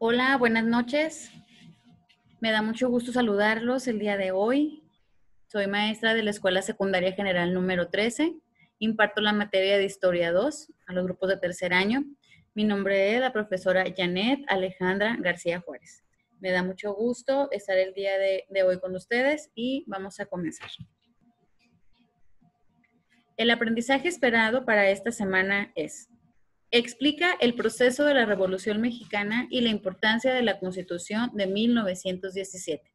Hola, buenas noches. Me da mucho gusto saludarlos el día de hoy. Soy maestra de la Escuela Secundaria General número 13. Imparto la materia de Historia 2 a los grupos de tercer año. Mi nombre es la profesora Janet Alejandra García Juárez. Me da mucho gusto estar el día de, de hoy con ustedes y vamos a comenzar. El aprendizaje esperado para esta semana es Explica el proceso de la Revolución Mexicana y la importancia de la Constitución de 1917.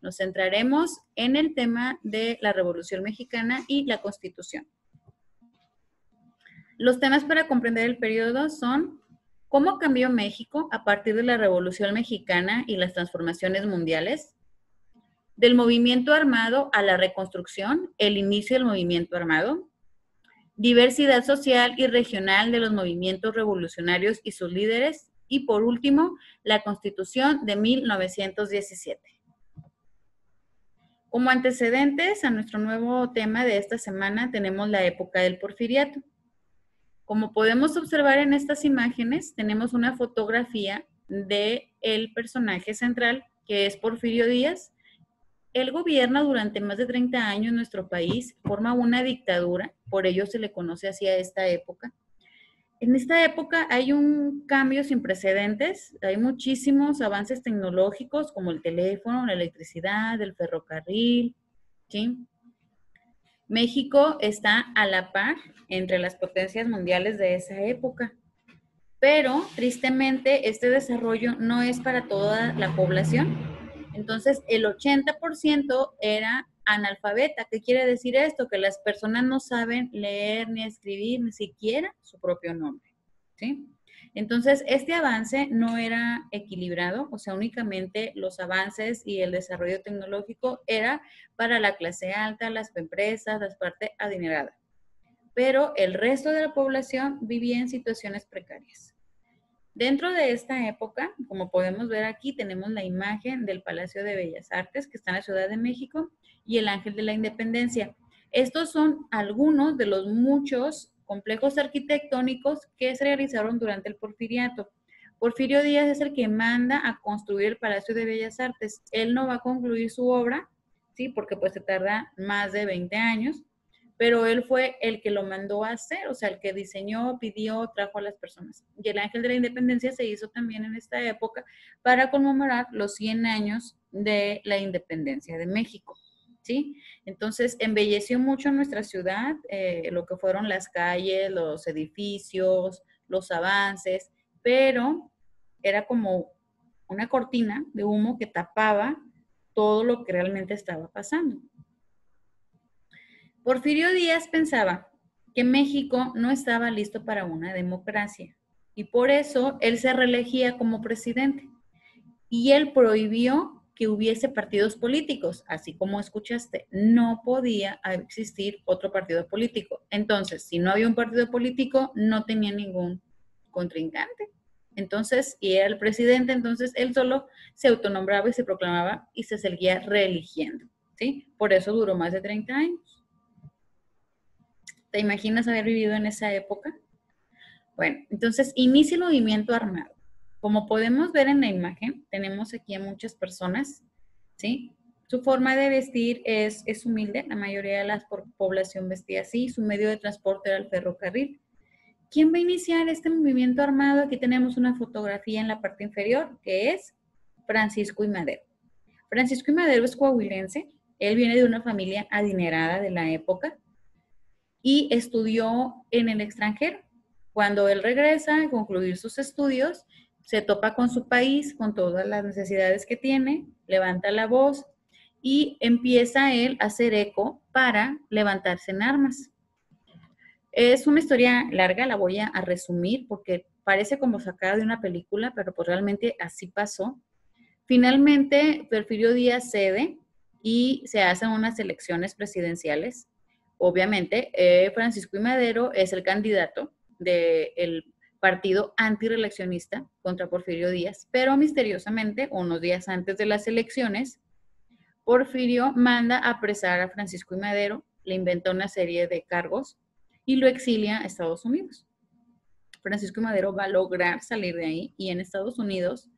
Nos centraremos en el tema de la Revolución Mexicana y la Constitución. Los temas para comprender el periodo son cómo cambió México a partir de la Revolución Mexicana y las transformaciones mundiales, del movimiento armado a la reconstrucción, el inicio del movimiento armado, diversidad social y regional de los movimientos revolucionarios y sus líderes, y por último, la Constitución de 1917. Como antecedentes a nuestro nuevo tema de esta semana tenemos la época del porfiriato. Como podemos observar en estas imágenes, tenemos una fotografía de personaje central, que es Porfirio Díaz, él gobierna durante más de 30 años nuestro país, forma una dictadura, por ello se le conoce así a esta época. En esta época hay un cambio sin precedentes, hay muchísimos avances tecnológicos como el teléfono, la electricidad, el ferrocarril, ¿sí? México está a la par entre las potencias mundiales de esa época, pero tristemente este desarrollo no es para toda la población entonces, el 80% era analfabeta. ¿Qué quiere decir esto? Que las personas no saben leer ni escribir ni siquiera su propio nombre. ¿sí? Entonces, este avance no era equilibrado, o sea, únicamente los avances y el desarrollo tecnológico era para la clase alta, las empresas, las partes adineradas. Pero el resto de la población vivía en situaciones precarias. Dentro de esta época, como podemos ver aquí, tenemos la imagen del Palacio de Bellas Artes que está en la Ciudad de México y el Ángel de la Independencia. Estos son algunos de los muchos complejos arquitectónicos que se realizaron durante el porfiriato. Porfirio Díaz es el que manda a construir el Palacio de Bellas Artes. Él no va a concluir su obra, ¿sí? Porque pues se tarda más de 20 años, pero él fue el que lo mandó a hacer, o sea, el que diseñó, pidió, trajo a las personas. Y el Ángel de la Independencia se hizo también en esta época para conmemorar los 100 años de la independencia de México. ¿Sí? Entonces, embelleció mucho nuestra ciudad, eh, lo que fueron las calles, los edificios, los avances, pero era como una cortina de humo que tapaba todo lo que realmente estaba pasando. Porfirio Díaz pensaba que México no estaba listo para una democracia y por eso él se reelegía como presidente. Y él prohibió que hubiese partidos políticos, así como escuchaste, no podía existir otro partido político. Entonces, si no había un partido político, no tenía ningún contrincante. Entonces, y era el presidente, entonces él solo se autonombraba y se proclamaba y se seguía reeligiendo, ¿sí? Por eso duró más de 30 años. ¿Te imaginas haber vivido en esa época? Bueno, entonces inicia el movimiento armado. Como podemos ver en la imagen, tenemos aquí a muchas personas, ¿sí? Su forma de vestir es, es humilde, la mayoría de la población vestía así, su medio de transporte era el ferrocarril. ¿Quién va a iniciar este movimiento armado? Aquí tenemos una fotografía en la parte inferior, que es Francisco y Madero. Francisco y Madero es coahuilense, él viene de una familia adinerada de la época, y estudió en el extranjero. Cuando él regresa a concluir sus estudios, se topa con su país, con todas las necesidades que tiene, levanta la voz y empieza él a hacer eco para levantarse en armas. Es una historia larga, la voy a, resumir porque parece como sacada de una película, pero pues realmente así pasó. Finalmente, Porfirio Díaz cede y se hacen unas elecciones presidenciales obviamente, eh, Francisco y Madero es el candidato del partido antireeleccionista contra Porfirio Díaz, pero misteriosamente, unos días antes de las elecciones, Porfirio manda a apresar a Francisco y Madero, le inventa una serie de cargos y lo exilia a Estados Unidos. Francisco y Madero va a lograr salir de ahí y en Estados Unidos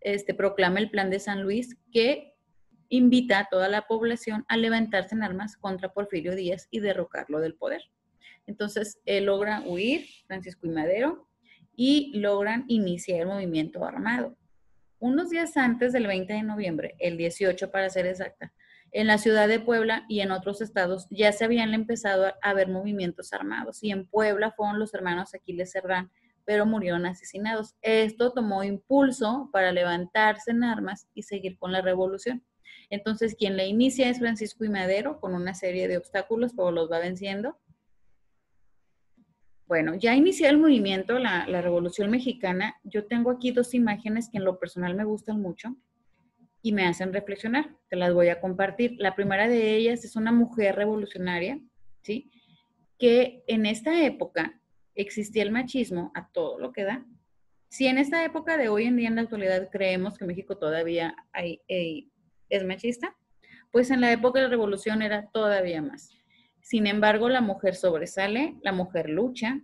este, proclama el Plan de San Luis que invita a toda la población a levantarse en armas contra Porfirio Díaz y derrocarlo del poder. Entonces, él logra huir, Francisco y Madero, y logran iniciar el movimiento armado. Unos días antes del 20 de noviembre, el 18 para ser exacta, en la ciudad de Puebla y en otros estados ya se habían empezado a ver movimientos armados y en Puebla fueron los hermanos Aquiles Cerdán, pero murieron asesinados. Esto tomó impulso para levantarse en armas y seguir con la revolución. Entonces, quien la inicia es Francisco y Madero con una serie de obstáculos, pero los va venciendo. Bueno, ya inicié el movimiento, la, la Revolución Mexicana. Yo tengo aquí dos imágenes que en lo personal me gustan mucho y me hacen reflexionar. Te las voy a compartir. La primera de ellas es una mujer revolucionaria, ¿sí? Que en esta época existía el machismo a todo lo que da. Si en esta época de hoy en día, en la actualidad, creemos que México todavía hay, es machista, pues en la época de la revolución era todavía más. Sin embargo, la mujer sobresale, la mujer lucha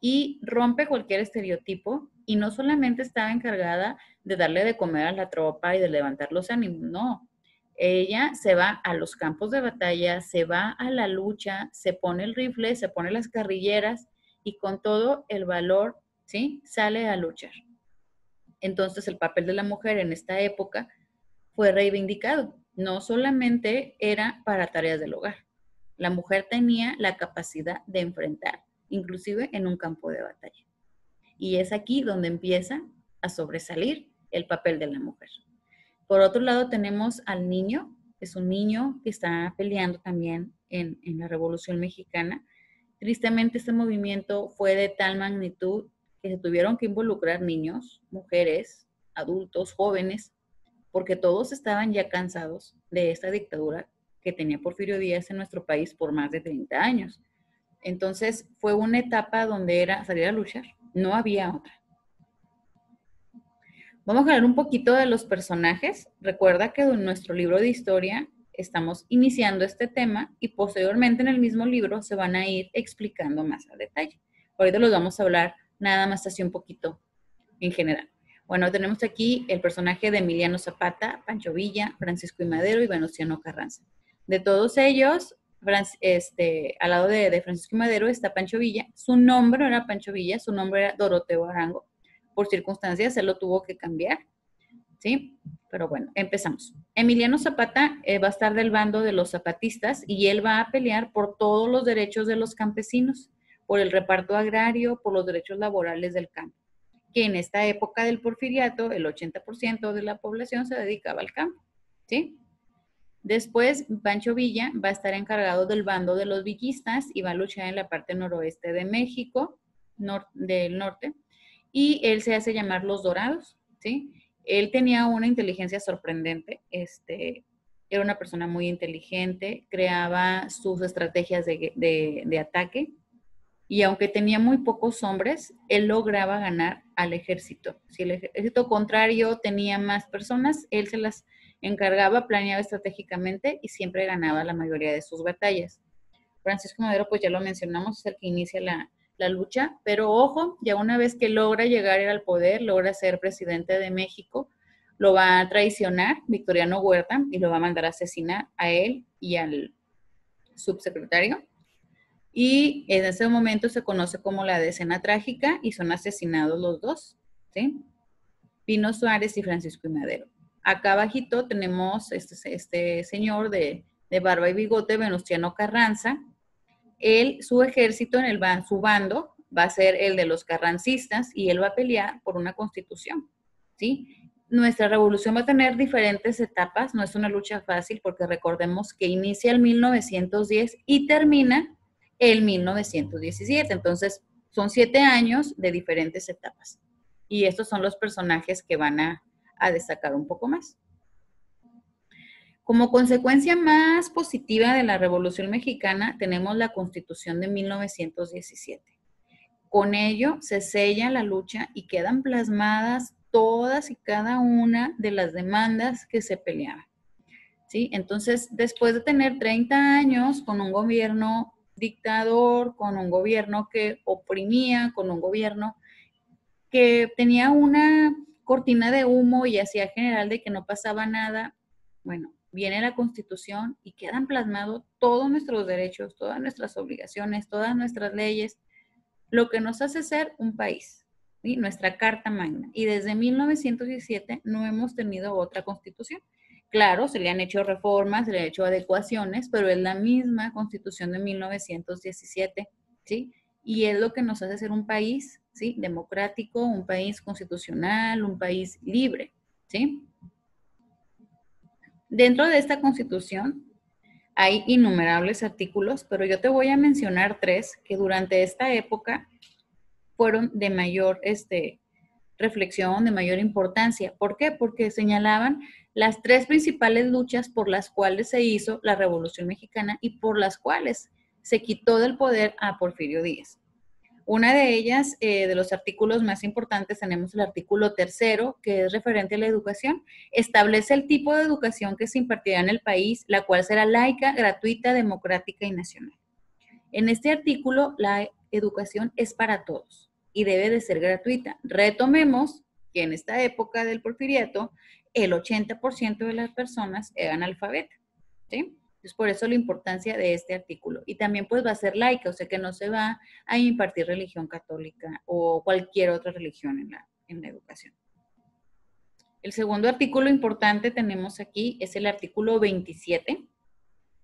y rompe cualquier estereotipo y no solamente estaba encargada de darle de comer a la tropa y de levantar los ánimos, no. Ella se va a los campos de batalla, se va a la lucha, se pone el rifle, se pone las carrilleras y con todo el valor, ¿sí? Sale a luchar. Entonces el papel de la mujer en esta época fue reivindicado. No solamente era para tareas del hogar. La mujer tenía la capacidad de enfrentar, inclusive en un campo de batalla. Y es aquí donde empieza a sobresalir el papel de la mujer. Por otro lado, tenemos al niño, es un niño que está peleando también en, la Revolución Mexicana. Tristemente, este movimiento fue de tal magnitud que se tuvieron que involucrar niños, mujeres, adultos, jóvenes, porque todos estaban ya cansados de esta dictadura que tenía Porfirio Díaz en nuestro país por más de 30 años. Entonces fue una etapa donde era salir a luchar, no había otra. Vamos a hablar un poquito de los personajes. Recuerda que en nuestro libro de historia estamos iniciando este tema y posteriormente en el mismo libro se van a ir explicando más a detalle. Ahorita los vamos a hablar nada más así un poquito en general. Bueno, tenemos aquí el personaje de Emiliano Zapata, Pancho Villa, Francisco y Madero y Venustiano Carranza. De todos ellos, este, al lado de, de Francisco y Madero está Pancho Villa. Su nombre no era Pancho Villa, su nombre era Doroteo Arango por circunstancias, él lo tuvo que cambiar, ¿sí? Pero bueno, empezamos. Emiliano Zapata eh, va a estar del bando de los zapatistas y él va a pelear por todos los derechos de los campesinos, por el reparto agrario, por los derechos laborales del campo, que en esta época del porfiriato el 80% de la población se dedicaba al campo, ¿sí? Después, Pancho Villa va a estar encargado del bando de los villistas y va a luchar en la parte noroeste de México, del norte, y él se hace llamar Los Dorados, ¿sí? Él tenía una inteligencia sorprendente, este, era una persona muy inteligente, creaba sus estrategias de, ataque y aunque tenía muy pocos hombres, él lograba ganar al ejército. Si el ejército contrario tenía más personas, él se las encargaba, planeaba estratégicamente y siempre ganaba la mayoría de sus batallas. Francisco Madero, pues ya lo mencionamos, es el que inicia la, la lucha, pero ojo, ya una vez que logra llegar al poder, logra ser presidente de México, lo va a traicionar Victoriano Huerta y lo va a mandar a asesinar a él y al subsecretario. Y en ese momento se conoce como la decena trágica y son asesinados los dos, ¿sí? Pino Suárez y Francisco y Madero. Acá abajito tenemos este, este señor de, barba y bigote, Venustiano Carranza, él, su ejército, en el, su bando, va a ser el de los carrancistas y él va a pelear por una constitución, ¿sí? Nuestra revolución va a tener diferentes etapas, no es una lucha fácil porque recordemos que inicia el 1910 y termina el 1917, entonces son siete años de diferentes etapas. Y estos son los personajes que van a destacar un poco más. Como consecuencia más positiva de la Revolución Mexicana tenemos la Constitución de 1917. Con ello se sella la lucha y quedan plasmadas todas y cada una de las demandas que se peleaban. ¿Sí? Entonces, después de tener 30 años con un gobierno dictador, con un gobierno que oprimía, con un gobierno que tenía una cortina de humo y hacía general de que no pasaba nada. Bueno, viene la constitución y quedan plasmados todos nuestros derechos, todas nuestras obligaciones, todas nuestras leyes, lo que nos hace ser un país, nuestra Carta Magna. Y desde 1917 no hemos tenido otra constitución. Claro, se le han hecho reformas, se le han hecho adecuaciones, pero es la misma constitución de 1917, ¿sí? Y es lo que nos hace ser un país, ¿sí? Democrático, un país constitucional, un país libre, ¿sí? Dentro de esta constitución hay innumerables artículos, pero yo te voy a mencionar tres que durante esta época fueron de mayor este, reflexión, de mayor importancia. ¿Por qué? Porque señalaban las tres principales luchas por las cuales se hizo la Revolución Mexicana y por las cuales se quitó del poder a Porfirio Díaz. Una de ellas, eh, de los artículos más importantes, tenemos el artículo tercero, que es referente a la educación. Establece el tipo de educación que se impartirá en el país, la cual será laica, gratuita, democrática y nacional. En este artículo, la educación es para todos y debe de ser gratuita. Retomemos que en esta época del porfiriato, el 80% de las personas eran alfabetas. ¿sí? Es por eso la importancia de este artículo. Y también pues va a ser laica, o sea que no se va a impartir religión católica o cualquier otra religión en la, en la educación. El segundo artículo importante tenemos aquí es el artículo 27.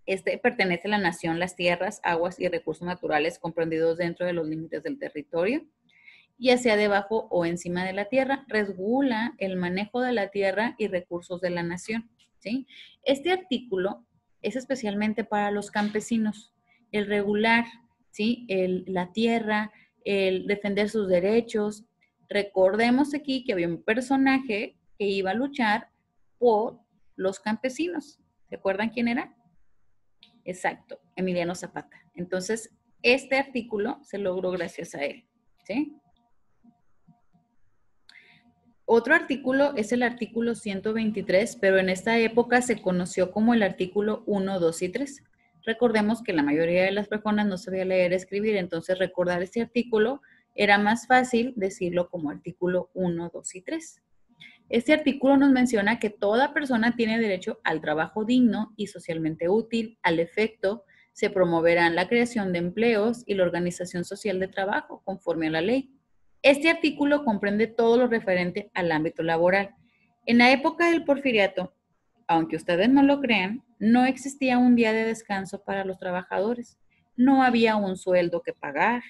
Este pertenece a la nación, las tierras, aguas y recursos naturales comprendidos dentro de los límites del territorio, ya sea debajo o encima de la tierra, regula el manejo de la tierra y recursos de la nación. ¿sí? Este artículo es especialmente para los campesinos. El regular, ¿sí? La tierra, el defender sus derechos. Recordemos aquí que había un personaje que iba a luchar por los campesinos. ¿Se acuerdan quién era? Exacto, Emiliano Zapata. Entonces, este artículo se logró gracias a él. ¿sí? Otro artículo es el artículo 123, pero en esta época se conoció como el artículo 1, 2 y 3. Recordemos que la mayoría de las personas no sabía leer escribir, entonces recordar este artículo era más fácil decirlo como artículo 1, 2 y 3. Este artículo nos menciona que toda persona tiene derecho al trabajo digno y socialmente útil. Al efecto, se promoverán la creación de empleos y la organización social de trabajo conforme a la ley. Este artículo comprende todo lo referente al ámbito laboral. En la época del porfiriato, aunque ustedes no lo crean, no existía un día de descanso para los trabajadores. No había un sueldo que pagar.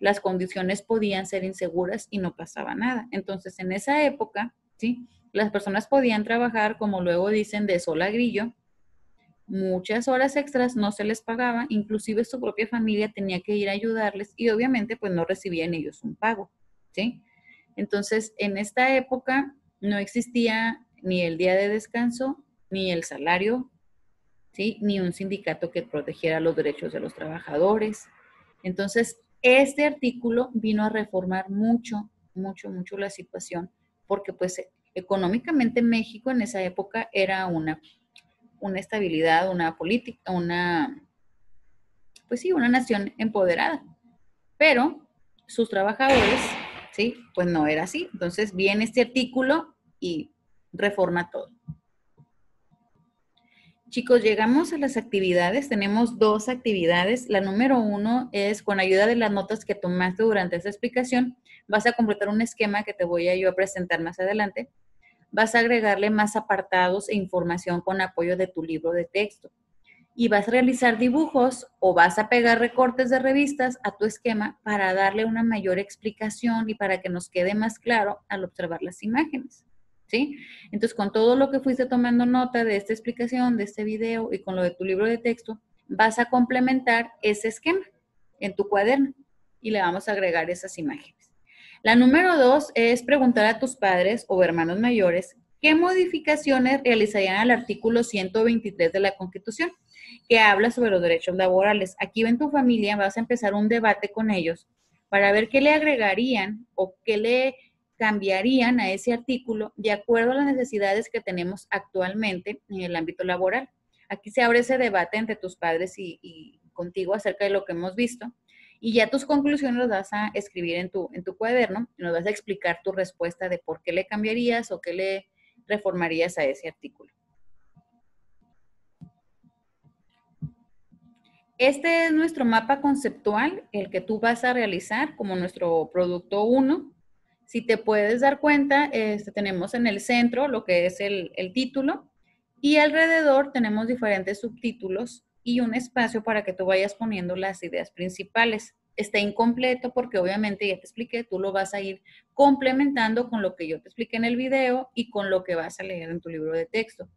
Las condiciones podían ser inseguras y no pasaba nada. Entonces, en esa época, ¿sí? Las personas podían trabajar, como luego dicen, de sol a grillo, muchas horas extras no se les pagaba, inclusive su propia familia tenía que ir a ayudarles y obviamente pues no recibían ellos un pago, ¿sí? Entonces, en esta época no existía ni el día de descanso, ni el salario, ¿sí? Ni un sindicato que protegiera los derechos de los trabajadores. Entonces, este artículo vino a reformar mucho, mucho, mucho la situación, porque pues económicamente México en esa época era una una estabilidad, una política, una, pues sí, una nación empoderada. Pero sus trabajadores, sí, pues no era así. Entonces viene este artículo y reforma todo. Chicos, llegamos a las actividades. Tenemos dos actividades. La número uno es con ayuda de las notas que tomaste durante esta explicación, vas a completar un esquema que te voy a yo a presentar más adelante vas a agregarle más apartados e información con apoyo de tu libro de texto. Y vas a realizar dibujos o vas a pegar recortes de revistas a tu esquema para darle una mayor explicación y para que nos quede más claro al observar las imágenes. ¿Sí? Entonces, con todo lo que fuiste tomando nota de esta explicación, de este video y con lo de tu libro de texto, vas a complementar ese esquema en tu cuaderno y le vamos a agregar esas imágenes. La número dos es preguntar a tus padres o hermanos mayores qué modificaciones realizarían al artículo 123 de la Constitución, que habla sobre los derechos laborales. Aquí en tu familia, vas a empezar un debate con ellos para ver qué le agregarían o qué le cambiarían a ese artículo de acuerdo a las necesidades que tenemos actualmente en el ámbito laboral. Aquí se abre ese debate entre tus padres y, y contigo acerca de lo que hemos visto Y ya tus conclusiones las vas a escribir en tu, en tu cuaderno y nos vas a explicar tu respuesta de por qué le cambiarías o qué le reformarías a ese artículo. Este es nuestro mapa conceptual, el que tú vas a realizar como nuestro producto 1. Si te puedes dar cuenta, este, tenemos en el centro lo que es el, el título y alrededor tenemos diferentes subtítulos y un espacio para que tú vayas poniendo las ideas principales. Está incompleto porque obviamente ya te expliqué, tú lo vas a ir complementando con lo que yo te expliqué en el video y con lo que vas a leer en tu libro de texto.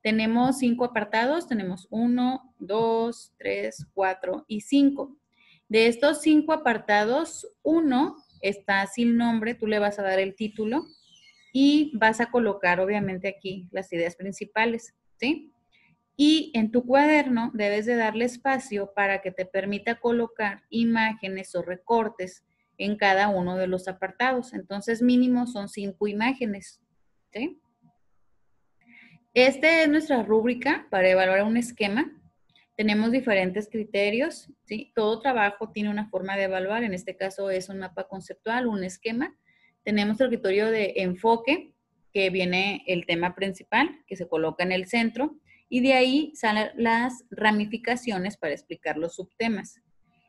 Tenemos cinco apartados, tenemos uno, dos, tres, cuatro y cinco. De estos cinco apartados, uno está sin nombre, tú le vas a dar el título y vas a colocar obviamente aquí las ideas principales, ¿sí? Y en tu cuaderno debes de darle espacio para que te permita colocar imágenes o recortes en cada uno de los apartados. Entonces mínimo son cinco imágenes, ¿sí? Esta es nuestra rúbrica para evaluar un esquema. Tenemos diferentes criterios, ¿sí? Todo trabajo tiene una forma de evaluar, en este caso es un mapa conceptual, un esquema. Tenemos el criterio de enfoque, que viene el tema principal, que se coloca en el centro, y de ahí salen las ramificaciones para explicar los subtemas.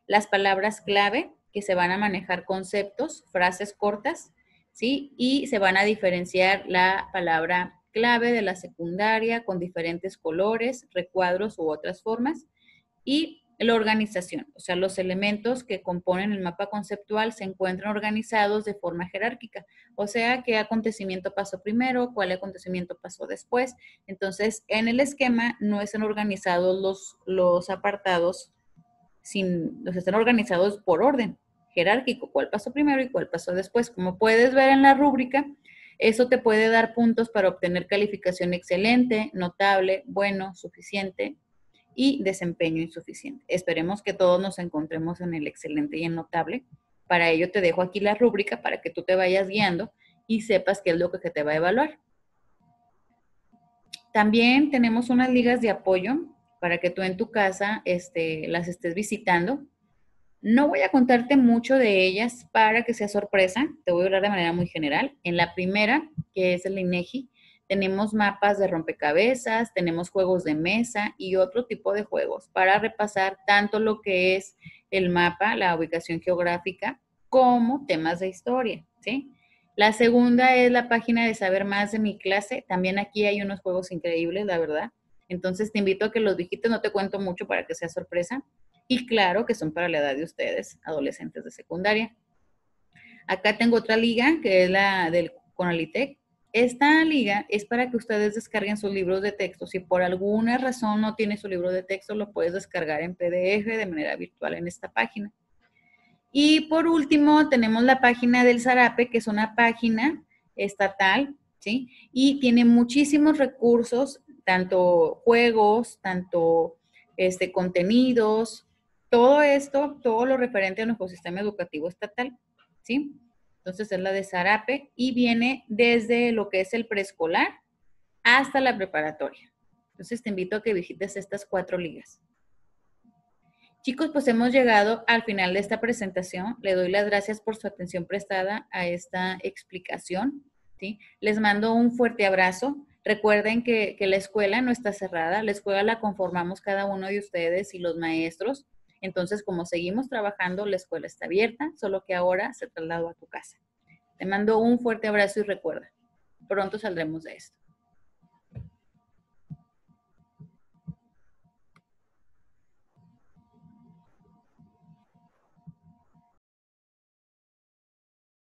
Las palabras clave, que se van a manejar conceptos, frases cortas, ¿sí? Y se van a diferenciar la palabra clave de la secundaria con diferentes colores, recuadros u otras formas. Y la organización, o sea, los elementos que componen el mapa conceptual se encuentran organizados de forma jerárquica, o sea, qué acontecimiento pasó primero, cuál acontecimiento pasó después. Entonces, en el esquema no están organizados los, los apartados, sin, los están organizados por orden jerárquico, cuál pasó primero y cuál pasó después. Como puedes ver en la rúbrica, eso te puede dar puntos para obtener calificación excelente, notable, bueno, suficiente y desempeño insuficiente. Esperemos que todos nos encontremos en el excelente y en notable. Para ello te dejo aquí la rúbrica para que tú te vayas guiando y sepas qué es lo que te va a evaluar. También tenemos unas ligas de apoyo para que tú en tu casa este, las estés visitando no voy a contarte mucho de ellas para que sea sorpresa, te voy a hablar de manera muy general. En la primera, que es el INEGI, tenemos mapas de rompecabezas, tenemos juegos de mesa y otro tipo de juegos para repasar tanto lo que es el mapa, la ubicación geográfica, como temas de historia, ¿sí? La segunda es la página de saber más de mi clase. También aquí hay unos juegos increíbles, la verdad. Entonces te invito a que los visites, no te cuento mucho para que sea sorpresa y claro que son para la edad de ustedes, adolescentes de secundaria. Acá tengo otra liga que es la del Conalitec. Esta liga es para que ustedes descarguen sus libros de texto. Si por alguna razón no tiene su libro de texto, lo puedes descargar en PDF de manera virtual en esta página. Y por último, tenemos la página del Zarape, que es una página estatal, ¿sí? Y tiene muchísimos recursos, tanto juegos, tanto este, contenidos, todo esto, todo lo referente a nuestro sistema educativo estatal, ¿sí? Entonces es la de Zarape y viene desde lo que es el preescolar hasta la preparatoria. Entonces te invito a que visites estas cuatro ligas. Chicos, pues hemos llegado al final de esta presentación. Le doy las gracias por su atención prestada a esta explicación. ¿sí? Les mando un fuerte abrazo. Recuerden que, que la escuela no está cerrada. La escuela la conformamos cada uno de ustedes y los maestros. Entonces, como seguimos trabajando, la escuela está abierta, solo que ahora se trasladó a tu casa. Te mando un fuerte abrazo y recuerda, pronto saldremos de esto.